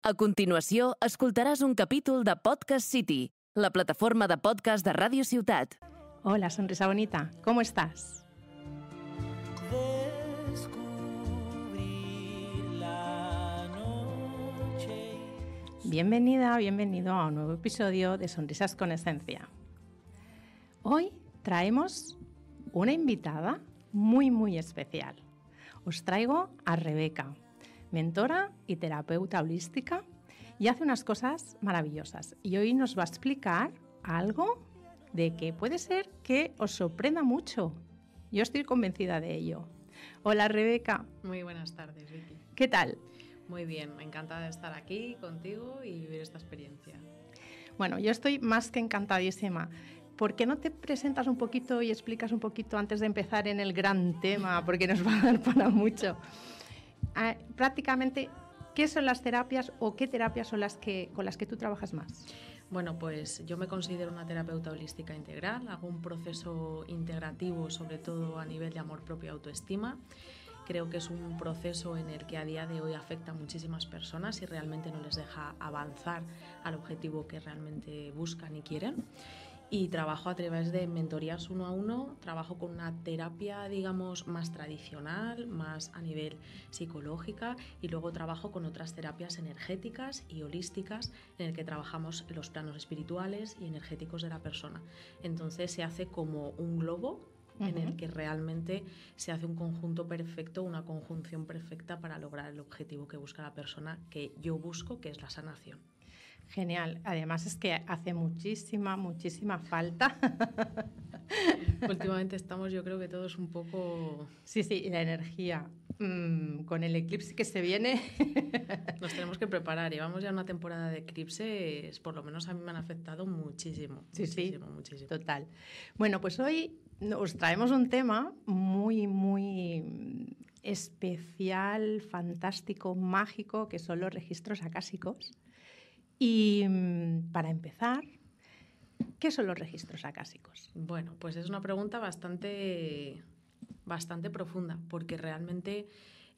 A continuació, escoltaràs un capítol de Podcast City, la plataforma de podcast de Ràdio Ciutat. Hola, sonrisa bonita, ¿cómo estás? Descubrir la noche. Bienvenida, bienvenido a un nuevo episodio de Sonrisas con Esencia. Hoy traemos una invitada muy, muy especial. Os traigo a Rebeca, mentora y terapeuta holística y hace unas cosas maravillosas. Y hoy nos va a explicar algo de que puede ser que os sorprenda mucho. Yo estoy convencida de ello. Hola Rebeca, Muy buenas tardes, Vicky. ¿qué tal? Muy bien, encantada de estar aquí contigo y vivir esta experiencia. Bueno, yo estoy más que encantadísima. ¿Por qué no te presentas un poquito y explicas un poquito antes de empezar en el gran tema? Porque nos va a dar para mucho. Prácticamente, ¿qué son las terapias o qué terapias son las que, con las que tú trabajas más? Bueno, pues yo me considero una terapeuta holística integral, hago un proceso integrativo sobre todo a nivel de amor propio y autoestima. Creo que es un proceso en el que a día de hoy afecta a muchísimas personas y realmente no les deja avanzar al objetivo que realmente buscan y quieren. Y trabajo a través de mentorías uno a uno, trabajo con una terapia, digamos, más tradicional, más a nivel psicológica y luego trabajo con otras terapias energéticas y holísticas en el que trabajamos los planos espirituales y energéticos de la persona. Entonces se hace como un globo en el que realmente se hace un conjunto perfecto, una conjunción perfecta para lograr el objetivo que busca la persona que yo busco, que es la sanación. Genial. Además es que hace muchísima, muchísima falta. Últimamente estamos, yo creo que todos un poco... sí, sí, y la energía. mm, con el eclipse que se viene. Nos tenemos que preparar. Llevamos ya una temporada de eclipses, por lo menos a mí me han afectado muchísimo. Sí, sí. muchísimo, muchísimo. Total. Bueno, pues hoy os traemos un tema muy, muy mm, especial, fantástico, mágico, que son los registros acásicos. Y mm, para empezar, ¿qué son los registros acásicos? Bueno, pues es una pregunta bastante, bastante profunda, porque realmente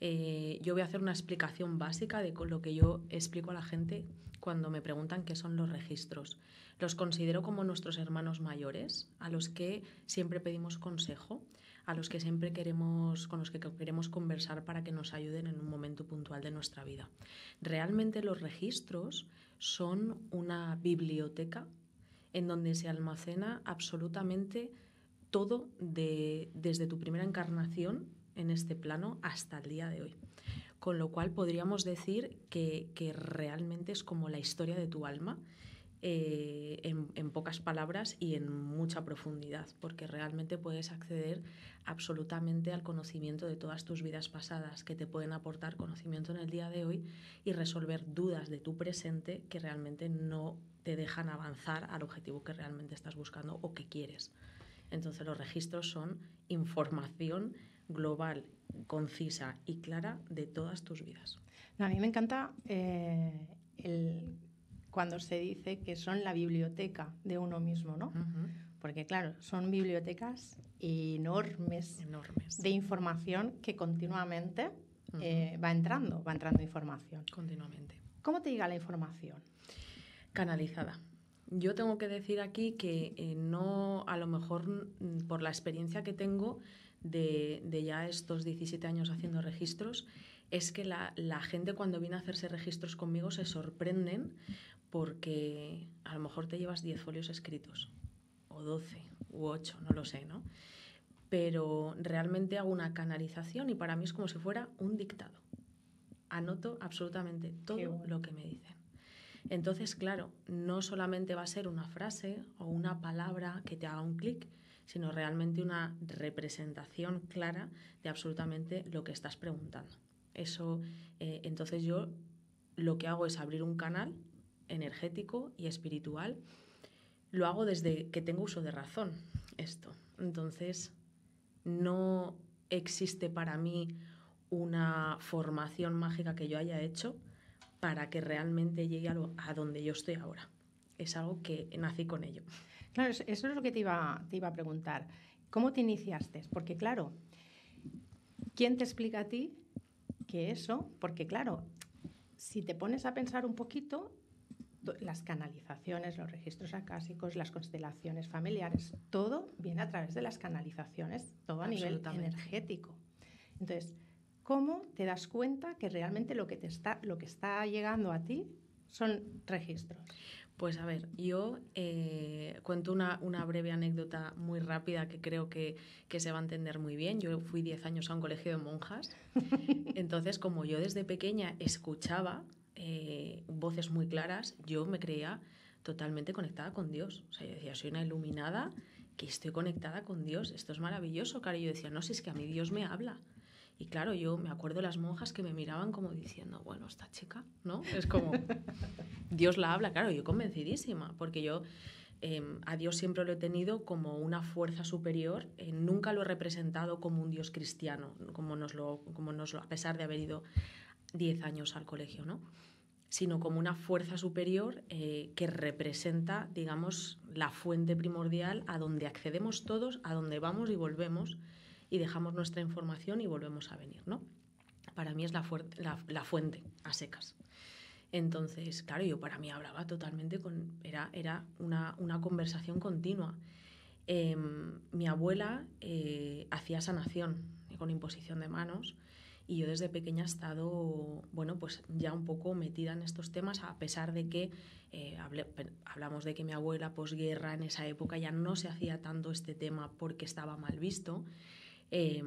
eh, yo voy a hacer una explicación básica de lo que yo explico a la gente cuando me preguntan qué son los registros. Los considero como nuestros hermanos mayores, a los que siempre pedimos consejo, a los que siempre queremos, con los que queremos conversar para que nos ayuden en un momento puntual de nuestra vida. Realmente los registros son una biblioteca en donde se almacena absolutamente todo de- desde tu primera encarnación en este plano hasta el día de hoy. Con lo cual podríamos decir que, que realmente es como la historia de tu alma. Eh, en, en pocas palabras y en mucha profundidad, porque realmente puedes acceder absolutamente al conocimiento de todas tus vidas pasadas que te pueden aportar conocimiento en el día de hoy y resolver dudas de tu presente que realmente no te dejan avanzar al objetivo que realmente estás buscando o que quieres. Entonces los registros son información global, concisa y clara de todas tus vidas. A mí me encanta eh, el- cuando se dice que son la biblioteca de uno mismo, ¿no? Porque claro, son bibliotecas enormes Enormes. de información que continuamente eh, va entrando, va entrando información. Continuamente. ¿Cómo te llega la información? canalizada. Yo tengo que decir aquí que eh, no, a lo mejor por la experiencia que tengo de, de ya estos 17 años haciendo registros, es que la, la gente cuando viene a hacerse registros conmigo se sorprenden porque a lo mejor te llevas 10 folios escritos, o 12, u 8, no lo sé, ¿no? Pero realmente hago una canalización y para mí es como si fuera un dictado. Anoto absolutamente todo bueno. lo que me dicen. Entonces, claro, no solamente va a ser una frase o una palabra que te haga un clic, sino realmente una representación clara de absolutamente lo que estás preguntando. Eso, eh, entonces yo lo que hago es abrir un canal energético y espiritual. Lo hago desde que tengo uso de razón, esto. Entonces, no existe para mí una formación mágica que yo haya hecho para que realmente llegue a, lo- a donde yo estoy ahora. Es algo que nací con ello. Claro, eso es lo que te iba, te iba a preguntar. ¿Cómo te iniciaste? Porque claro, ¿quién te explica a ti que eso? Porque claro, si te pones a pensar un poquito, to- las canalizaciones, los registros acásicos, las constelaciones familiares, todo viene a través de las canalizaciones, todo a nivel energético. Entonces, ¿cómo te das cuenta que realmente lo que te está, lo que está llegando a ti son registros? Pues a ver, yo eh, cuento una, una breve anécdota muy rápida que creo que, que se va a entender muy bien. Yo fui 10 años a un colegio de monjas, entonces como yo desde pequeña escuchaba eh, voces muy claras, yo me creía totalmente conectada con Dios. O sea, yo decía, soy una iluminada que estoy conectada con Dios, esto es maravilloso. Claro, y yo decía, no, si es que a mí Dios me habla. Y claro, yo me acuerdo las monjas que me miraban como diciendo, bueno, esta chica, ¿no? Es como, Dios la habla, claro, yo convencidísima, porque yo eh, a Dios siempre lo he tenido como una fuerza superior, eh, nunca lo he representado como un Dios cristiano, como nos lo, como nos lo, a pesar de haber ido 10 años al colegio, ¿no? sino como una fuerza superior eh, que representa, digamos, la fuente primordial a donde accedemos todos, a donde vamos y volvemos y dejamos nuestra información y volvemos a venir, ¿no? Para mí es la, la- la fuente, a secas. Entonces, claro, yo para mí hablaba totalmente con... Era, era una, una conversación continua. Em, mi abuela eh, hacía sanación con imposición de manos y yo desde pequeña he estado, bueno, pues ya un poco metida en estos temas, a pesar de que eh, pe- hablamos de que mi abuela posguerra en esa época ya no se hacía tanto este tema porque estaba mal visto eh,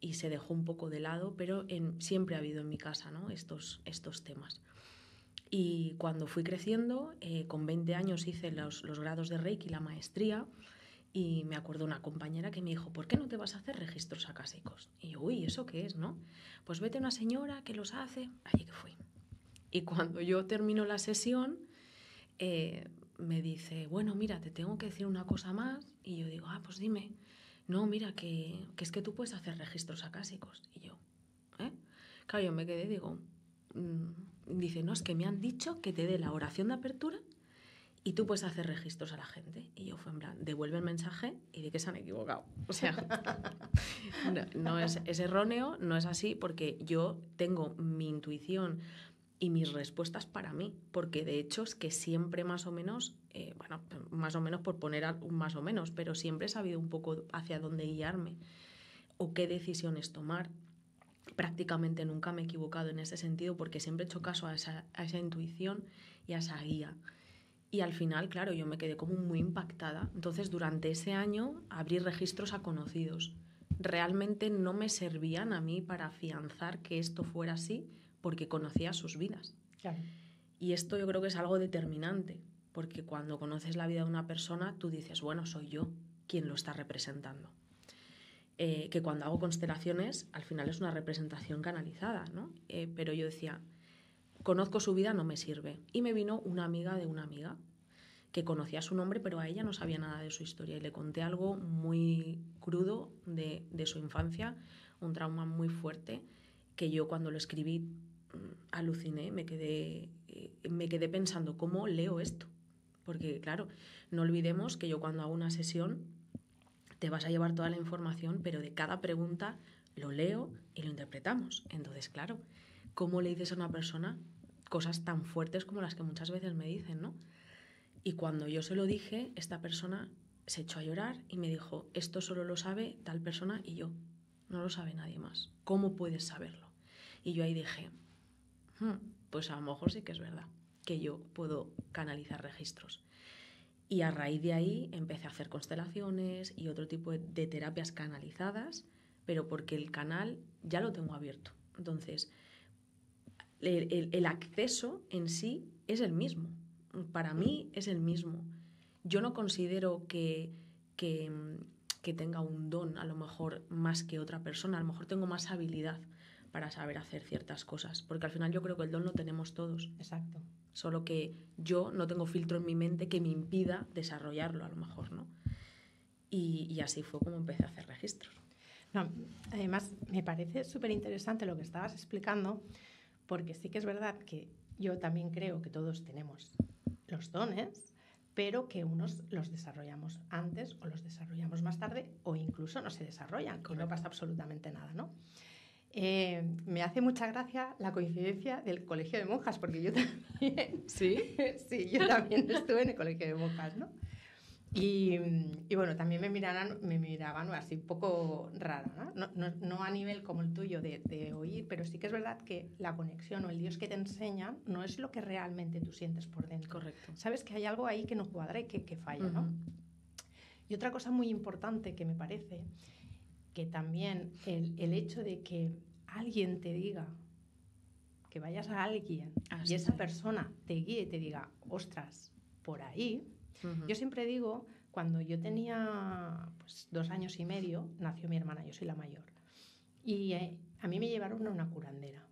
y se dejó un poco de lado, pero en- siempre ha habido en mi casa ¿no? estos, estos temas. Y cuando fui creciendo, eh, con 20 años hice los, los grados de Reiki, la maestría, y me acuerdo una compañera que me dijo, ¿por qué no te vas a hacer registros acásicos? Y yo, uy, ¿eso qué es, no? Pues vete a una señora que los hace, allí que fui. Y cuando yo termino la sesión, eh, me dice, bueno, mira, te tengo que decir una cosa más. Y yo digo, ah, pues dime. No, mira, que, que es que tú puedes hacer registros acásicos. Y yo, ¿eh? Claro, yo me quedé, digo, mm, dice, no, es que me han dicho que te dé la oración de apertura y tú puedes hacer registros a la gente. Y yo fue en plan, devuelve el mensaje y de que se han equivocado. O sea, no, no es, es erróneo, no es así, porque yo tengo mi intuición y mis respuestas para mí, porque de hecho es que siempre más o menos, eh, bueno, más o menos por poner un más o menos, pero siempre he sabido un poco hacia dónde guiarme o qué decisiones tomar. Prácticamente nunca me he equivocado en ese sentido porque siempre he hecho caso a esa, a esa intuición y a esa guía. Y al final, claro, yo me quedé como muy impactada. Entonces, durante ese año abrí registros a conocidos. Realmente no me servían a mí para afianzar que esto fuera así porque conocía sus vidas. Claro. Y esto yo creo que es algo determinante, porque cuando conoces la vida de una persona, tú dices, bueno, soy yo quien lo está representando. Eh, que cuando hago constelaciones, al final es una representación canalizada, ¿no? Eh, pero yo decía, conozco su vida, no me sirve. Y me vino una amiga de una amiga que conocía su nombre, pero a ella no sabía nada de su historia. Y le conté algo muy crudo de, de su infancia, un trauma muy fuerte, que yo cuando lo escribí aluciné, me quedé, eh, me quedé pensando, ¿cómo leo esto? Porque, claro, no olvidemos que yo cuando hago una sesión te vas a llevar toda la información, pero de cada pregunta lo leo y lo interpretamos. Entonces, claro, ¿cómo le dices a una persona cosas tan fuertes como las que muchas veces me dicen, ¿no? Y cuando yo se lo dije, esta persona se echó a llorar y me dijo, esto solo lo sabe tal persona y yo, no lo sabe nadie más. ¿Cómo puedes saberlo? Y yo ahí dije, "Hmm, pues a lo mejor sí que es verdad que yo puedo canalizar registros. Y a raíz de ahí empecé a hacer constelaciones y otro tipo de, terapias canalizadas, pero porque el canal ya lo tengo abierto. Entonces, el, acceso en sí es el mismo. Para mí es el mismo. Yo no considero que, que tenga un don, a lo mejor más que otra persona. A lo mejor tengo más habilidad para saber hacer ciertas cosas. Porque al final yo creo que el don lo tenemos todos. Exacto. Solo que yo no tengo filtro en mi mente que me impida desarrollarlo, a lo mejor, ¿no? Y, y así fue como empecé a hacer registros. No, además, me parece súper interesante lo que estabas explicando, porque sí que es verdad que yo también creo que todos tenemos los dones, pero que unos los desarrollamos antes o los desarrollamos más tarde o incluso no se desarrollan y no pasa absolutamente nada, ¿no? Eh, me hace mucha gracia la coincidencia del colegio de monjas, porque yo también. ¿Sí? sí, yo también estuve en el colegio de monjas, ¿no? Y, y bueno, también me miraban, me miraban así un poco rara, ¿no? No, no, no a nivel como el tuyo de, de, oír, pero sí que es verdad que la conexión o el Dios que te enseña no es lo que realmente tú sientes por dentro. Correcto. Sabes que hay algo ahí que no cuadra y que, que falla, ¿no? Ujú. Y otra cosa muy importante que me parece, que también el, el hecho de que alguien te diga, que vayas a alguien Así y esa es. persona te guíe y te diga, ostras, por ahí. Yo siempre digo, cuando yo tenía pues, dos años y medio, nació mi hermana, yo soy la mayor. Y eh, a mí me llevaron a una curandera,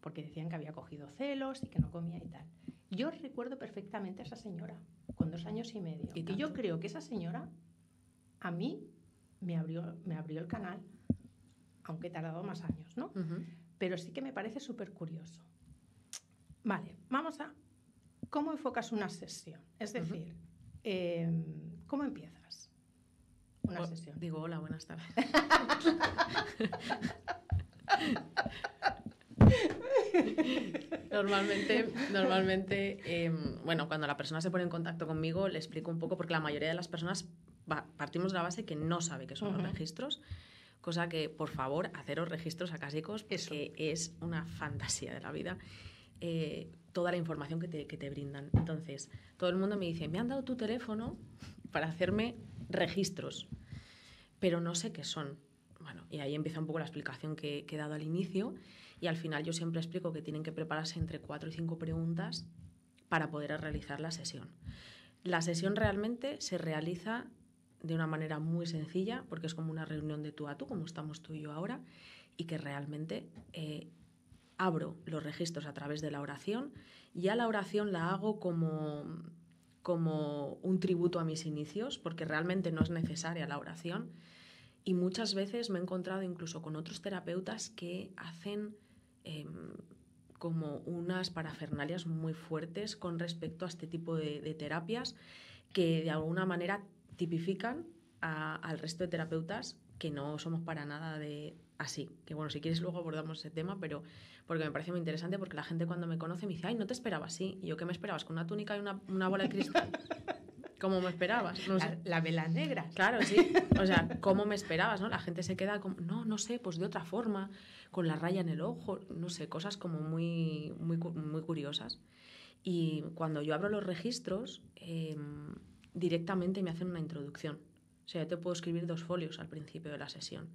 porque decían que había cogido celos y que no comía y tal. Yo recuerdo perfectamente a esa señora, con dos años y medio. Y Y, yo creo que esa señora a mí me abrió, me abrió el canal, aunque he tardado más años, ¿no? Pero sí que me parece súper curioso. Vale, vamos a... ¿Cómo enfocas una sesión? Es decir, em, ¿cómo empiezas una O- sesión? Digo, hola, buenas tardes. normalmente, normalmente em, bueno, cuando la persona se pone en contacto conmigo, le explico un poco, porque la mayoría de las personas partimos de la base que no sabe qué son Ujú. los registros. Cosa que, por favor, haceros registros acásicos, porque es una fantasía de la vida. eh, toda la información que te, que te brindan. Entonces, todo el mundo me dice, me han dado tu teléfono para hacerme registros, pero no sé qué son. Bueno, y ahí empieza un poco la explicación que, que he dado al inicio. Y al final yo siempre explico que tienen que prepararse entre cuatro y cinco preguntas para poder realizar la sesión. La sesión realmente se realiza de una manera muy sencilla, porque es como una reunión de tú a tú, como estamos tú y yo ahora, y que realmente eh, abro los registros a través de la oración. Ya la oración la hago como, como un tributo a mis inicios, porque realmente no es necesaria la oración. Y muchas veces me he encontrado incluso con otros terapeutas que hacen em, como unas parafernalias muy fuertes con respecto a este tipo de, de terapias que de alguna manera tipifican a- al resto de terapeutas que no somos para nada de así. Que bueno, si quieres luego abordamos ese tema, pero porque me parece muy interesante porque la gente cuando me conoce me dice, ay, no te esperaba así. Y yo, ¿qué me esperabas? ¿Con una túnica y una, una bola de cristal? ¿Cómo me esperabas? No sé. La, la vela negra. Claro, sí. O sea, ¿cómo me esperabas? ¿no? La gente se queda como, no, no sé, pues de otra forma, con la raya en el ojo, no sé, cosas como muy, muy, muy curiosas. Y cuando yo abro los registros, eh, directamente me hacen una introducción. O sea, yo te puedo escribir dos folios al principio de la sesión.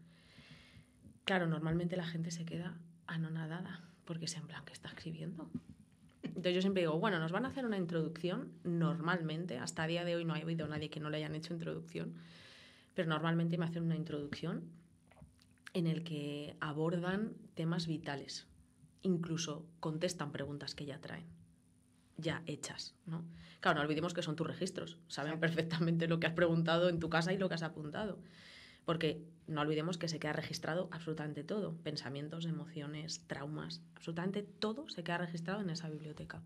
Claro, normalmente la gente se queda anonadada, porque es en plan, ¿qué está escribiendo? Entonces yo siempre digo, bueno, nos van a hacer una introducción normalmente, hasta día de hoy no ha habido nadie que no le hayan hecho introducción, pero normalmente me hacen una introducción en el que abordan temas vitales, incluso contestan preguntas que ya traen, ya hechas, ¿no? Claro, no olvidemos que son tus registros, saben Exacto. perfectamente lo que has preguntado en tu casa y lo que has apuntado, porque no olvidemos que se queda registrado absolutamente todo, pensamientos, emociones, traumas, absolutamente todo se queda registrado en esa biblioteca.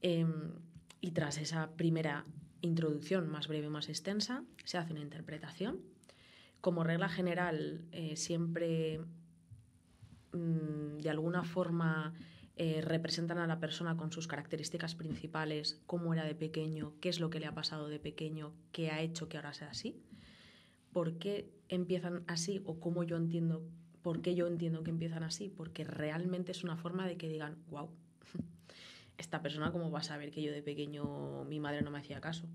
Em, y tras esa primera introducción más breve, más extensa, se hace una interpretación. Como regla general, eh, siempre mm, de alguna forma eh, representan a la persona con sus características principales, cómo era de pequeño, qué es lo que le ha pasado de pequeño, qué ha hecho que ahora sea así, por qué empiezan así o cómo yo entiendo, por qué yo entiendo que empiezan así, porque realmente es una forma de que digan, wow, esta persona cómo va a saber que yo de pequeño mi madre no me hacía caso,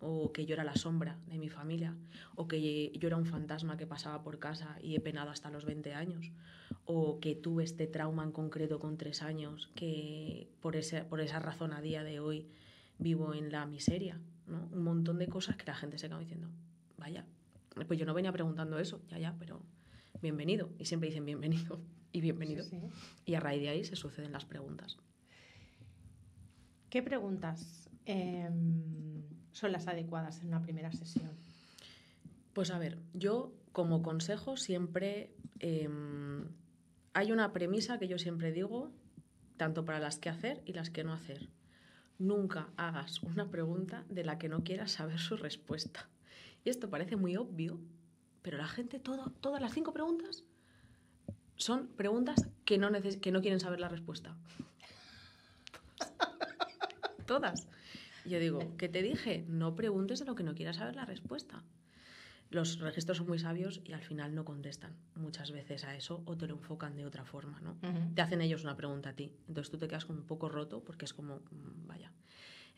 o que yo era la sombra de mi familia, o que yo era un fantasma que pasaba por casa y he penado hasta los 20 años, o que tuve este trauma en concreto con tres años, que por, ese, por esa razón a día de hoy vivo en la miseria, ¿no? Un montón de cosas que la gente se acaba diciendo, vaya, pues yo no venía preguntando eso, ya, ya, pero bienvenido, y siempre dicen bienvenido y bienvenido, Sí, sí. y a raíz de ahí se suceden las preguntas. ¿Qué preguntas em, son las adecuadas en una primera sesión? Pues a ver, yo como consejo siempre em, hay una premisa que yo siempre digo, tanto para las que hacer y las que no hacer. Nunca hagas una pregunta de la que no quieras saber su respuesta. Y esto parece muy obvio, pero la gente, todas las cinco preguntas, son preguntas que no, neces- que no quieren saber la respuesta. Todas. Yo digo, ¿qué te dije? No preguntes de lo que no quieras saber la respuesta. Los registros son muy sabios y al final no contestan muchas veces a eso o te lo enfocan de otra forma, ¿no? Te hacen ellos una pregunta a ti. Entonces tú te quedas como un poco roto porque es como, mm, vaya.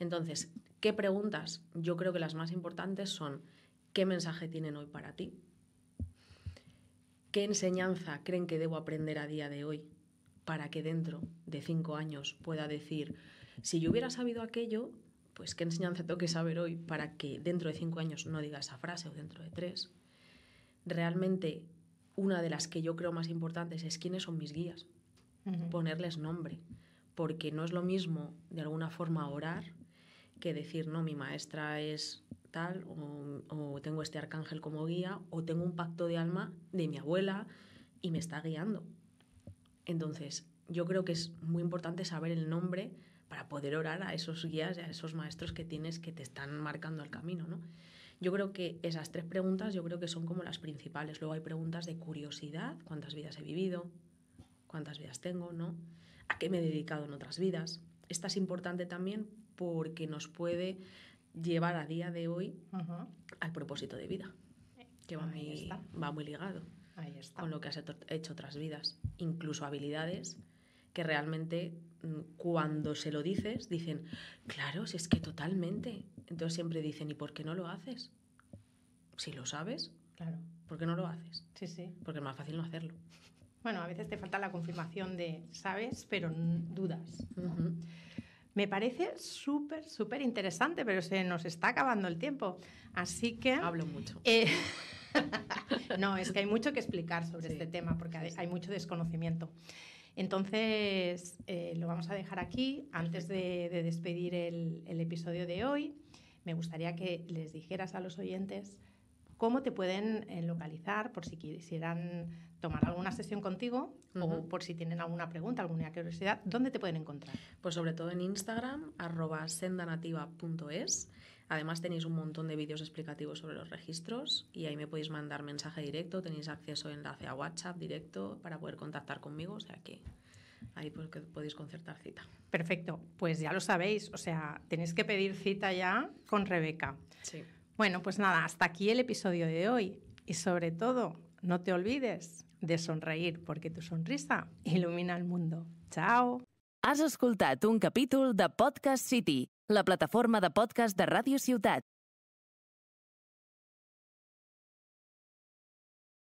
Entonces, ¿qué preguntas? Yo creo que las más importantes son, ¿qué mensaje tienen hoy para ti? ¿Qué enseñanza creen que debo aprender a día de hoy para que dentro de cinco años pueda decir, si yo hubiera sabido aquello, pues qué enseñanza tengo que saber hoy para que dentro de cinco años no diga esa frase o dentro de tres? Realmente, una de las que yo creo más importantes es quiénes son mis guías ponerles nombre, porque no es lo mismo de alguna forma orar que decir, no, mi maestra es tal, o, o tengo este arcángel como guía, o tengo un pacto de alma de mi abuela y me está guiando. Entonces, yo creo que es muy importante saber el nombre para poder orar a esos guías y a esos maestros que tienes que te están marcando el camino, ¿no? Yo creo que esas tres preguntas yo creo que son como las principales. Luego hay preguntas de curiosidad, cuántas vidas he vivido, cuántas vidas tengo, ¿no? ¿A qué me he dedicado en otras vidas? Esta es importante también porque nos puede llevar a día de hoy al propósito de vida, que va Ahí muy, está. va muy ligado Ahí está. con lo que has hecho- otras vidas, incluso habilidades que realmente cuando se lo dices dicen, claro, si es que totalmente. Entonces siempre dicen, ¿y por qué no lo haces? Si lo sabes, Claro. ¿por qué no lo haces? Sí, sí. Porque es más fácil no hacerlo. Bueno, a veces te falta la confirmación de sabes, pero dudas. Ujú. Me parece súper, súper interesante, pero se nos está acabando el tiempo. Así que... Hablo mucho. eh, no, es que hay mucho que explicar sobre Sí, este tema porque hay mucho desconocimiento. Entonces, eh, lo vamos a dejar aquí. Antes de, de despedir el, el episodio de hoy, me gustaría que les dijeras a los oyentes cómo te pueden eh, localizar por si quisieran tomar alguna sesión contigo o por si tienen alguna pregunta, alguna curiosidad, ¿dónde te pueden encontrar? Pues sobre todo en Instagram, arroba sendanativa.es. Además tenéis un montón de vídeos explicativos sobre los registros y ahí me podéis mandar mensaje directo, tenéis acceso a enlace a WhatsApp directo para poder contactar conmigo, o sea que ahí pues que podéis concertar cita. Perfecto, pues ya lo sabéis, o sea, tenéis que pedir cita ya con Rebeca. Sí. Bueno, pues nada, hasta aquí el episodio de hoy. Y sobre todo, no te olvides de sonreír, porque tu sonrisa ilumina el mundo. Chao. Has escoltat un capítol de Podcast City, la plataforma de podcast de Ràdio Ciutat.